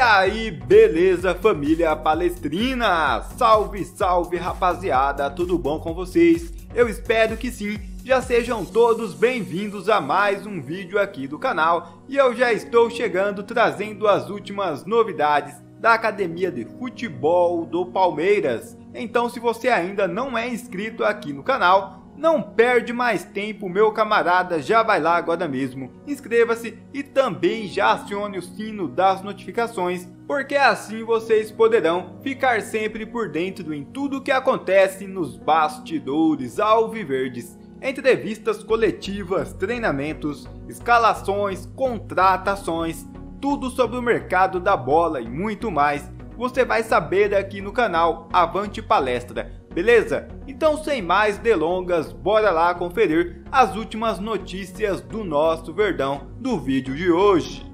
aí, beleza, família palestrina? Salve, salve, rapaziada, tudo bom com vocês? Eu espero que sim. Já sejam todos bem-vindos a mais um vídeo aqui do canal e eu já estou chegando trazendo as últimas novidades da Academia de Futebol do Palmeiras. Então, se você ainda não é inscrito aqui no canal, não perde mais tempo, meu camarada, já vai lá agora mesmo. Inscreva-se e também já acione o sino das notificações, porque assim vocês poderão ficar sempre por dentro em tudo que acontece nos bastidores alviverdes. Entrevistas coletivas, treinamentos, escalações, contratações, tudo sobre o mercado da bola e muito mais. Você vai saber aqui no canal Avante Palestra beleza? Então, sem mais delongas, bora lá conferir as últimas notícias do nosso Verdão do vídeo de hoje.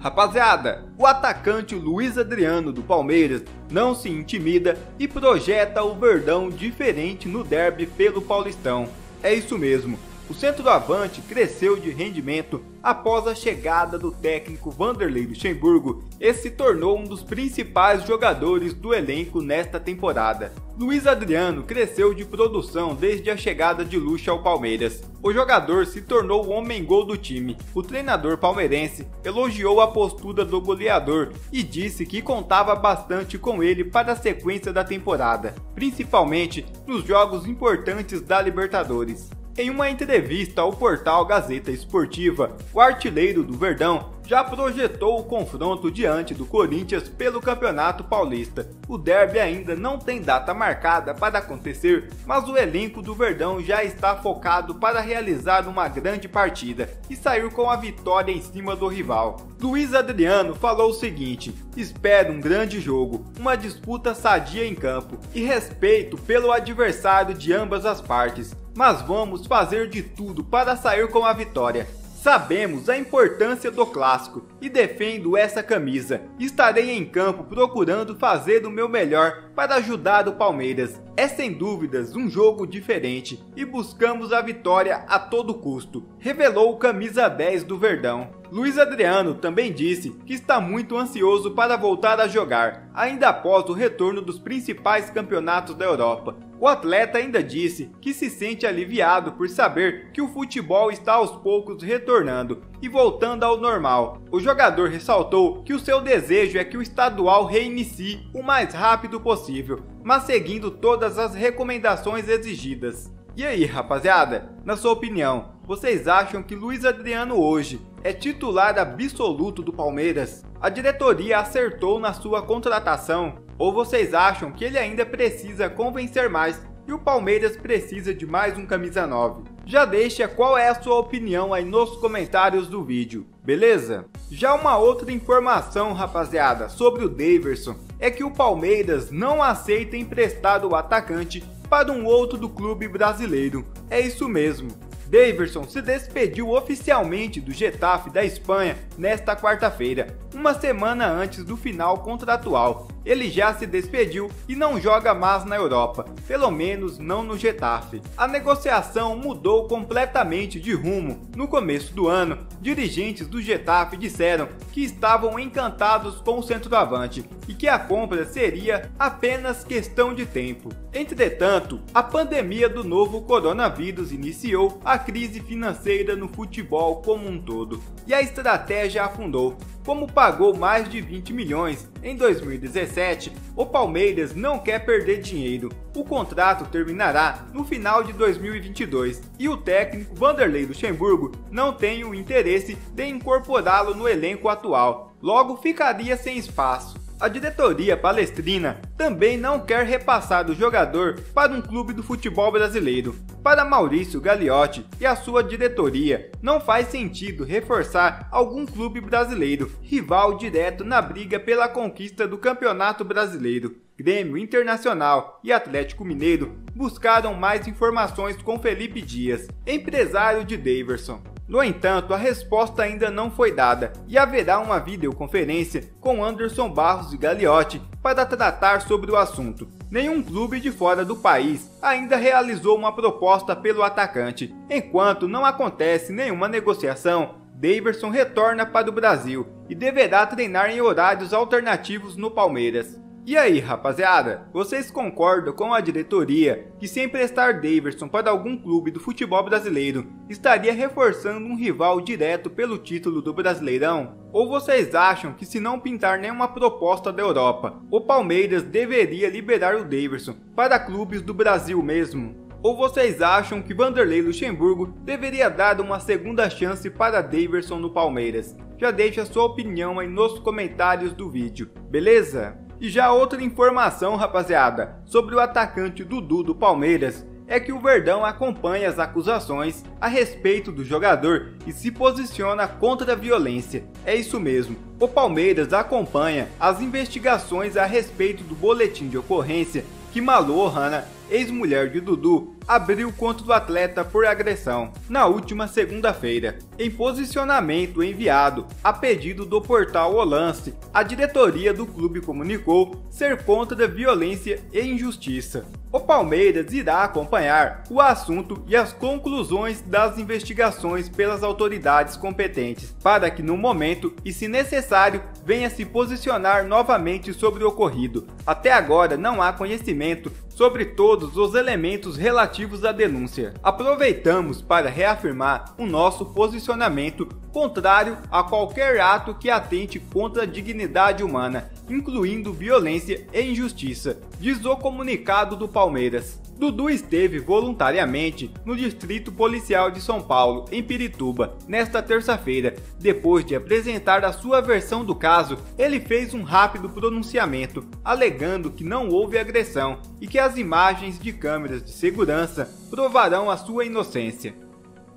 Rapaziada, o atacante Luiz Adriano do Palmeiras não se intimida e projeta o Verdão diferente no derby pelo Paulistão. É isso mesmo, o centroavante cresceu de rendimento após a chegada do técnico Vanderlei Luxemburgo e se tornou um dos principais jogadores do elenco nesta temporada. Luiz Adriano cresceu de produção desde a chegada de Luxa ao Palmeiras. O jogador se tornou o homem-gol do time. O treinador palmeirense elogiou a postura do goleador e disse que contava bastante com ele para a sequência da temporada, principalmente nos jogos importantes da Libertadores. Em uma entrevista ao portal Gazeta Esportiva, o artilheiro do Verdão já projetou o confronto diante do Corinthians pelo Campeonato Paulista. O derby ainda não tem data marcada para acontecer, mas o elenco do Verdão já está focado para realizar uma grande partida e sair com a vitória em cima do rival. Luiz Adriano falou o seguinte: espero um grande jogo, uma disputa sadia em campo e respeito pelo adversário de ambas as partes mas vamos fazer de tudo para sair com a vitória. Sabemos a importância do clássico e defendo essa camisa. Estarei em campo procurando fazer o meu melhor para ajudar o Palmeiras. É sem dúvidas um jogo diferente e buscamos a vitória a todo custo, revelou o camisa 10 do Verdão. Luiz Adriano também disse que está muito ansioso para voltar a jogar, ainda após o retorno dos principais campeonatos da Europa. O atleta ainda disse que se sente aliviado por saber que o futebol está aos poucos retornando e voltando ao normal. O jogador ressaltou que o seu desejo é que o estadual reinicie o mais rápido possível, mas seguindo todas as recomendações exigidas. E aí, rapaziada, na sua opinião, vocês acham que Luiz Adriano hoje é titular absoluto do Palmeiras? A diretoria acertou na sua contratação? Ou vocês acham que ele ainda precisa convencer mais e o Palmeiras precisa de mais um camisa 9? Já deixa qual é a sua opinião aí nos comentários do vídeo, beleza? Já uma outra informação, rapaziada, sobre o Daverson é que o Palmeiras não aceita emprestar o atacante para um outro do clube brasileiro. É isso mesmo. Daverson se despediu oficialmente do Getafe da Espanha nesta quarta-feira, uma semana antes do final contratual. Ele já se despediu e não joga mais na Europa, pelo menos não no Getafe. A negociação mudou completamente de rumo. No começo do ano, dirigentes do Getafe disseram que estavam encantados com o centroavante e que a compra seria apenas questão de tempo. Entretanto, a pandemia do novo coronavírus iniciou a crise financeira no futebol como um todo e a estratégia afundou. Como pagou mais de 20 milhões em 2017, o Palmeiras não quer perder dinheiro. O contrato terminará no final de 2022 e o técnico Vanderlei Luxemburgo não tem o interesse de incorporá-lo no elenco atual. Logo ficaria sem espaço. A diretoria palestrina também não quer repassar do jogador para um clube do futebol brasileiro. Para Maurício Gagliotti e a sua diretoria, não faz sentido reforçar algum clube brasileiro, rival direto na briga pela conquista do Campeonato Brasileiro. Grêmio Internacional e Atlético Mineiro buscaram mais informações com Felipe Dias, empresário de Daverson. No entanto, a resposta ainda não foi dada e haverá uma videoconferência com Anderson Barros e Gagliotti para tratar sobre o assunto. Nenhum clube de fora do país ainda realizou uma proposta pelo atacante. Enquanto não acontece nenhuma negociação, Daverson retorna para o Brasil e deverá treinar em horários alternativos no Palmeiras. E aí, rapaziada, vocês concordam com a diretoria que se emprestar Daverson para algum clube do futebol brasileiro estaria reforçando um rival direto pelo título do Brasileirão? Ou vocês acham que se não pintar nenhuma proposta da Europa, o Palmeiras deveria liberar o Daverson para clubes do Brasil mesmo? Ou vocês acham que Vanderlei Luxemburgo deveria dar uma segunda chance para Daverson no Palmeiras? Já deixa sua opinião aí nos comentários do vídeo, beleza? E já outra informação, rapaziada, sobre o atacante Dudu do Palmeiras, é que o Verdão acompanha as acusações a respeito do jogador e se posiciona contra a violência. É isso mesmo. O Palmeiras acompanha as investigações a respeito do boletim de ocorrência que Malu Ohana, ex-mulher de Dudu, abriu contra o atleta por agressão na última segunda-feira. Em posicionamento enviado a pedido do portal O Lance, a diretoria do clube comunicou ser contra a violência e injustiça. O Palmeiras irá acompanhar o assunto e as conclusões das investigações pelas autoridades competentes, para que no momento e se necessário venha se posicionar novamente sobre o ocorrido. Até agora não há conhecimento sobre todos os elementos relativos à denúncia. Aproveitamos para reafirmar o nosso posicionamento contrário a qualquer ato que atente contra a dignidade humana, incluindo violência e injustiça, diz o comunicado do Palmeiras. Dudu esteve voluntariamente no Distrito Policial de São Paulo, em Pirituba, nesta terça-feira. Depois de apresentar a sua versão do caso, ele fez um rápido pronunciamento, alegando que não houve agressão e que as imagens de câmeras de segurança provarão a sua inocência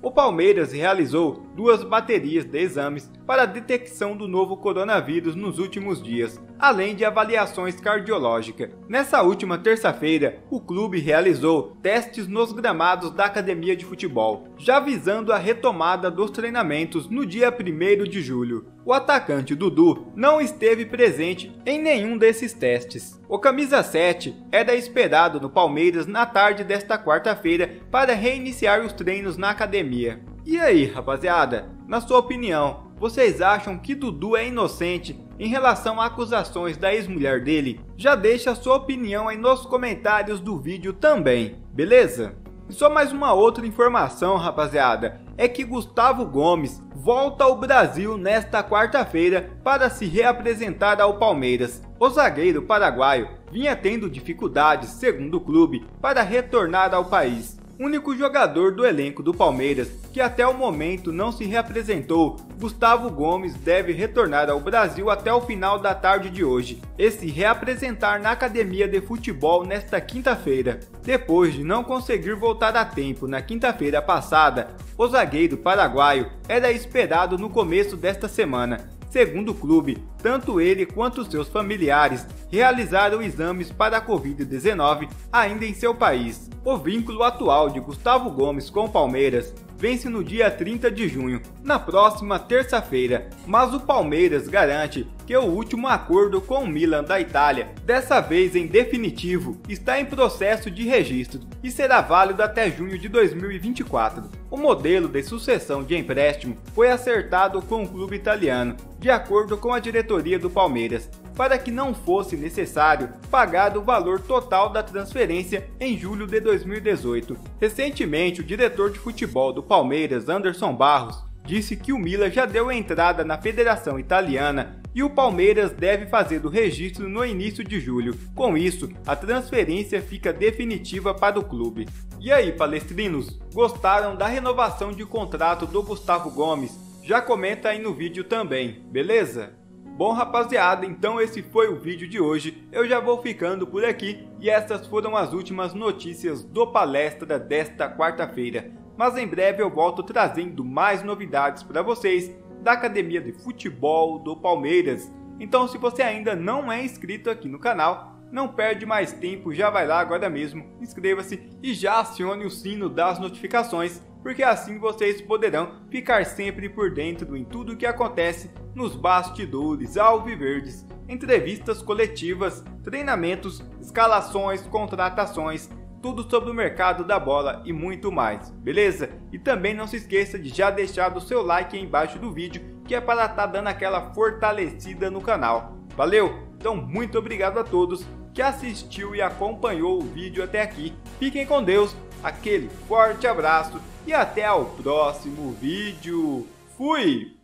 o Palmeiras realizou duas baterias de exames para a detecção do novo coronavírus nos últimos dias, além de avaliações cardiológicas. Nessa última terça-feira, o clube realizou testes nos gramados da academia de futebol, já visando a retomada dos treinamentos no dia 1 de julho. O atacante Dudu não esteve presente em nenhum desses testes. O camisa 7 era esperado no Palmeiras na tarde desta quarta-feira para reiniciar os treinos na academia. E aí, rapaziada, na sua opinião, vocês acham que Dudu é inocente em relação a acusações da ex-mulher dele? Já deixa sua opinião aí nos comentários do vídeo também, beleza? E só mais uma outra informação, rapaziada, é que Gustavo Gomes volta ao Brasil nesta quarta-feira para se reapresentar ao Palmeiras. O zagueiro paraguaio vinha tendo dificuldades, segundo o clube, para retornar ao país único jogador do elenco do Palmeiras que até o momento não se reapresentou, Gustavo Gomes deve retornar ao Brasil até o final da tarde de hoje. E se reapresentar na academia de futebol nesta quinta-feira. Depois de não conseguir voltar a tempo na quinta-feira passada, o zagueiro paraguaio era esperado no começo desta semana Segundo o clube, tanto ele quanto seus familiares realizaram exames para a Covid-19 ainda em seu país. O vínculo atual de Gustavo Gomes com o Palmeiras vence no dia 30 de junho, na próxima terça-feira, mas o Palmeiras garante que o último acordo com o Milan da Itália, dessa vez em definitivo, está em processo de registro e será válido até junho de 2024. O modelo de sucessão de empréstimo foi acertado com o clube italiano, de acordo com a diretoria do Palmeiras, para que não fosse necessário pagar o valor total da transferência em julho de 2018. Recentemente, o diretor de futebol do Palmeiras, Anderson Barros, disse que o Milan já deu entrada na Federação Italiana e o Palmeiras deve fazer o registro no início de julho. Com isso, a transferência fica definitiva para o clube. E aí, palestrinos, gostaram da renovação de contrato do Gustavo Gomes? Já comenta aí no vídeo também, beleza? Bom rapaziada, então esse foi o vídeo de hoje, eu já vou ficando por aqui e essas foram as últimas notícias do palestra desta quarta-feira. Mas em breve eu volto trazendo mais novidades para vocês da Academia de Futebol do Palmeiras. Então se você ainda não é inscrito aqui no canal, não perde mais tempo, já vai lá agora mesmo, inscreva-se e já acione o sino das notificações porque assim vocês poderão ficar sempre por dentro em tudo o que acontece nos bastidores alviverdes, entrevistas coletivas, treinamentos, escalações, contratações, tudo sobre o mercado da bola e muito mais, beleza? E também não se esqueça de já deixar o seu like aí embaixo do vídeo, que é para estar tá dando aquela fortalecida no canal. Valeu? Então muito obrigado a todos que assistiu e acompanhou o vídeo até aqui. Fiquem com Deus, aquele forte abraço e até o próximo vídeo. Fui!